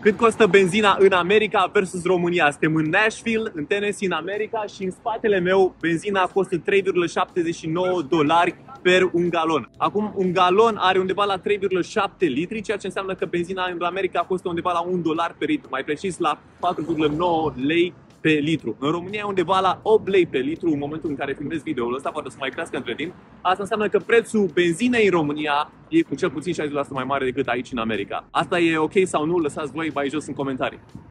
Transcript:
Cât costă benzina în America versus România? Suntem în Nashville, în Tennessee, în America și în spatele meu benzina costă 3,79 dolari per un galon. Acum, un galon are undeva la 3,7 litri, ceea ce înseamnă că benzina în America costă undeva la 1 dolar per litru, mai precis la 4,9 lei pe litru. În România e undeva la 8 lei pe litru în momentul în care filmez videoul ăsta, poate să mai crească între timp. Asta înseamnă că prețul benzinei în România e cu cel puțin 60% mai mare decât aici în America. Asta e ok sau nu? Lăsați voi mai jos în comentarii.